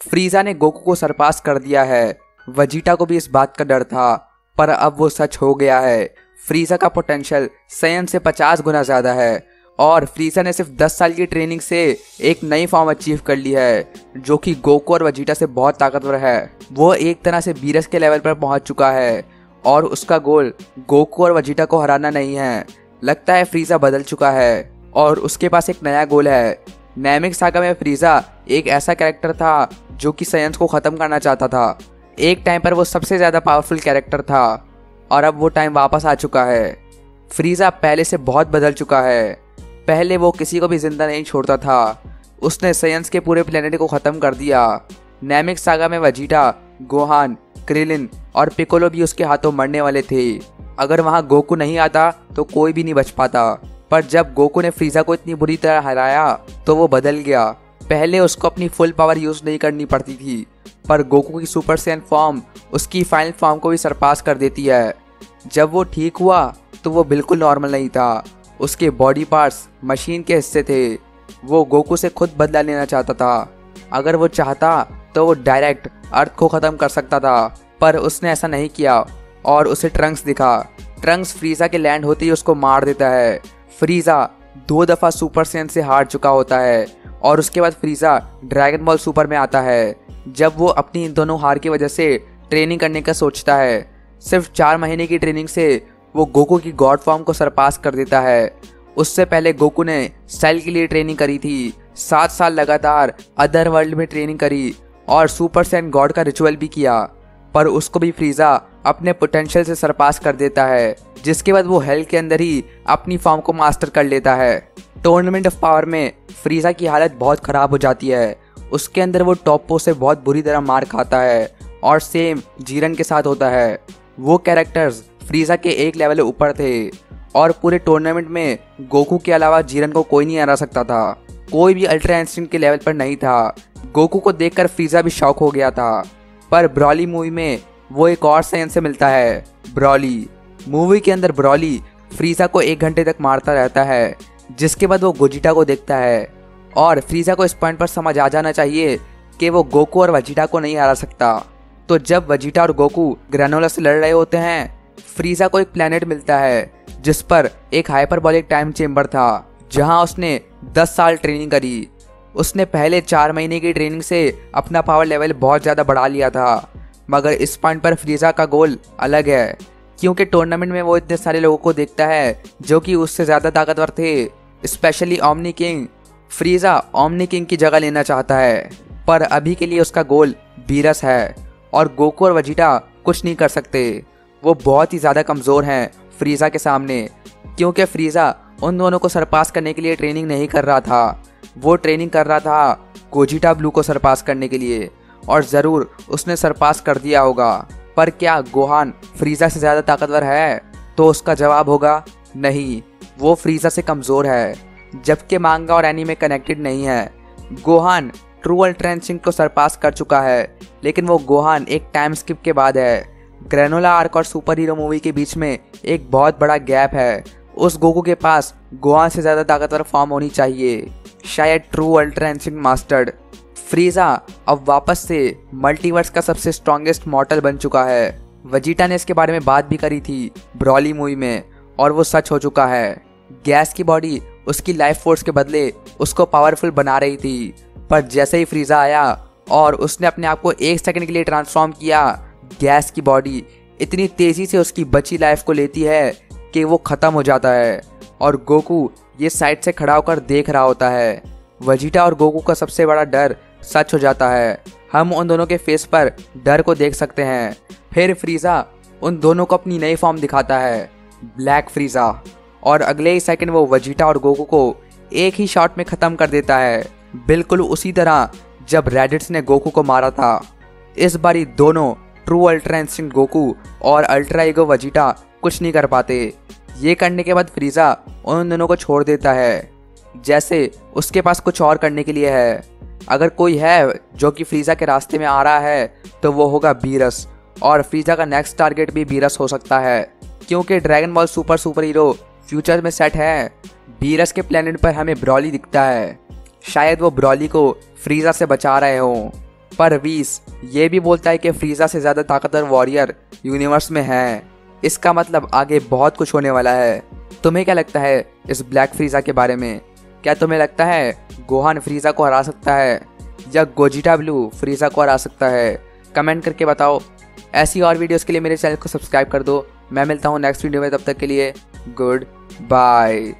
फ्रीजा ने गोकू को सरपास कर दिया है। वजीटा को भी इस बात का डर था, पर अब वो सच हो गया है। फ्रीजा का पोटेंशियल सयन से 50 गुना ज़्यादा है, और फ्रीजा ने सिर्फ़ 10 साल की ट्रेनिंग से एक नई फॉर्म अचीव कर ली है, जो कि गोकू और वजीटा से बहुत ताकतवर है। वो एक तरह से बीरस के लेवल पर पहुँच चुका है, और उसका गोल गोकू और वजीटा को हराना नहीं है। लगता है फ्रीजा बदल चुका है, और उसके पास एक नया गोल है नैमिक सागा में फ्रीजा एक ऐसा कैरेक्टर था जो कि साइंस को ख़त्म करना चाहता था। एक टाइम पर वो सबसे ज़्यादा पावरफुल कैरेक्टर था। और अब वो टाइम वापस आ चुका है। फ्रीजा पहले से बहुत बदल चुका है। पहले वो किसी को भी ज़िंदा नहीं छोड़ता था। उसने साइंस के पूरे प्लेनेट को ख़त्म कर दिया। नैमिक सागा में वजीटा गोहान क्रिलिन और पिकोलो भी उसके हाथों मरने वाले थे। अगर वहाँ गोकू नहीं आता तो कोई भी नहीं बच पाता। पर जब गोकू ने फ्रीजा को इतनी बुरी तरह हराया तो वो बदल गया। पहले उसको अपनी फुल पावर यूज़ नहीं करनी पड़ती थी, पर गोकू की सुपर सैन फॉर्म उसकी फाइनल फॉर्म को भी सरपास कर देती है। जब वो ठीक हुआ तो वो बिल्कुल नॉर्मल नहीं था। उसके बॉडी पार्ट्स मशीन के हिस्से थे। वो गोकू से खुद बदला लेना चाहता था। अगर वो चाहता तो वो डायरेक्ट अर्थ को ख़त्म कर सकता था। पर उसने ऐसा नहीं किया, और उसे ट्रंक्स दिखा। ट्रंक्स फ्रीजा के लैंड होते ही उसको मार देता है। फ्रीजा दो दफ़ा सुपर सेन से हार चुका होता है और उसके बाद फ्रीजा ड्रैगन बॉल सुपर में आता है, जब वो अपनी इन दोनों हार की वजह से ट्रेनिंग करने का सोचता है। सिर्फ़ चार महीने की ट्रेनिंग से वो गोकू की गॉड फॉर्म को सरपास कर देता है। उससे पहले गोकू ने सेल के लिए ट्रेनिंग करी थी। सात साल लगातार अदर वर्ल्ड में ट्रेनिंग करी और सुपर सैन गॉड का रिचुअल भी किया, पर उसको भी फ्रीजा अपने पोटेंशियल से सरपास कर देता है, जिसके बाद वो हेल के अंदर ही अपनी फॉर्म को मास्टर कर लेता है। टूर्नामेंट ऑफ़ पावर में फ्रीजा की हालत बहुत ख़राब हो जाती है। उसके अंदर वो टॉपो से बहुत बुरी तरह मार खाता है और सेम जीरन के साथ होता है। वो कैरेक्टर्स फ्रीजा के एक लेवल ऊपर थे और पूरे टूर्नामेंट में गोकू के अलावा जीरन को कोई नहीं हरा सकता था। कोई भी अल्ट्रा इंस्टिंग के लेवल पर नहीं था। गोकू को देखकर फ्रीजा भी शौक हो गया था। पर ब्रॉली मूवी में वो एक और साइंस से मिलता है, ब्रॉली। मूवी के अंदर ब्रॉली फ्रीजा को एक घंटे तक मारता रहता है, जिसके बाद वो गोजिटा को देखता है। और फ्रीजा को इस पॉइंट पर समझ आ जाना चाहिए कि वो गोकू और वजीटा को नहीं हरा सकता। तो जब वजीटा और गोकू ग्रेनोला से लड़ रहे होते हैं फ्रीजा को एक प्लेनेट मिलता है, जिस पर एक हाइपरबॉलिक टाइम चेम्बर था, जहाँ उसने 10 साल ट्रेनिंग करी। उसने पहले चार महीने की ट्रेनिंग से अपना पावर लेवल बहुत ज़्यादा बढ़ा लिया था। मगर इस पॉइंट पर फ्रीजा का गोल अलग है, क्योंकि टूर्नामेंट में वो इतने सारे लोगों को देखता है, जो कि उससे ज़्यादा ताकतवर थे specially omni king Frieza omni king की जगह लेना चाहता है, पर अभी के लिए उसका गोल बीरस है, और गोकू और वजीटा कुछ नहीं कर सकते। वो बहुत ही ज़्यादा कमज़ोर हैं फ्रीज़ा के सामने, क्योंकि फ्रीज़ा उन दोनों को सरपास करने के लिए ट्रेनिंग नहीं कर रहा था। वो ट्रेनिंग कर रहा था गोजिटा ब्लू को सरपास करने के लिए। और ज़रूर उसने सरपास कर दिया होगा। पर क्या गोहान फ्रीजा से ज़्यादा ताकतवर है? तो उसका जवाब होगा, नहीं, वो फ्रीजा से कमज़ोर है, जबकि मांगा और एनी में कनेक्टेड नहीं है। गोहान ट्रू अल्ट्रेंसिंग को सरपास कर चुका है, लेकिन वो गोहान एक टाइम स्किप के बाद है। ग्रेनोला आर्क और सुपर हीरो मूवी के बीच में एक बहुत बड़ा गैप है। उस गोकू के पास गोहान से ज़्यादा ताकतवर फॉर्म होनी चाहिए। शायद ट्रू अल्ट्रेंसिंग मास्टर्ड फ्रीजा अब वापस से मल्टीवर्स का सबसे स्ट्रॉन्गेस्ट मॉडल बन चुका है। वजीटा ने इसके बारे में बात भी करी थी ब्रॉली मूवी में, और वो सच हो चुका है। गैस की बॉडी उसकी लाइफ फोर्स के बदले उसको पावरफुल बना रही थी। पर जैसे ही फ्रीजा आया, और उसने अपने आप को एक सेकंड के लिए ट्रांसफॉर्म किया गैस की बॉडी इतनी तेज़ी से उसकी बची लाइफ को लेती है कि वो ख़त्म हो जाता है। और गोकू ये साइड से खड़ा होकर देख रहा होता है। वजीटा और गोकू का सबसे बड़ा डर सच हो जाता है। हम उन दोनों के फेस पर डर को देख सकते हैं। फिर फ्रीजा उन दोनों को अपनी नई फॉर्म दिखाता है। ब्लैक फ्रीजा और अगले ही सेकंड वो वजीटा और गोकू को एक ही शॉट में ख़त्म कर देता है। बिल्कुल उसी तरह जब रेडिट्स ने गोकू को मारा था। इस बारी दोनों ट्रू अल्ट्रा इंस्टिंक्ट गोकू और अल्ट्रा ईगो वजीटा कुछ नहीं कर पाते। ये करने के बाद फ्रीजा उन दोनों को छोड़ देता है। जैसे उसके पास कुछ और करने के लिए है। अगर कोई है जो कि फ्रीजा के रास्ते में आ रहा है तो वो होगा बीरस। और फ्रीजा का नेक्स्ट टारगेट भी बीरस हो सकता है, क्योंकि Dragon Ball Super Super Hero future में सेट है। बीरस के प्लेनेट पर हमें ब्रॉली दिखता है। शायद वो ब्रॉली को फ्रीजा से बचा रहे हो। पर वीस ये भी बोलता है कि फ्रीजा से ज़्यादा ताकतवर वॉरियर यूनिवर्स में है। इसका मतलब आगे बहुत कुछ होने वाला है। तुम्हें क्या लगता है इस ब्लैक फ्रीजा के बारे में? क्या तुम्हें लगता है गोहान फ्रीजा को हरा सकता है? या गोजिटा ब्लू फ्रीजा को हरा सकता है? कमेंट करके बताओ। ऐसी और वीडियोस के लिए मेरे चैनल को सब्सक्राइब कर दो। मैं मिलता हूँ नेक्स्ट वीडियो में, तब तक के लिए गुड बाय।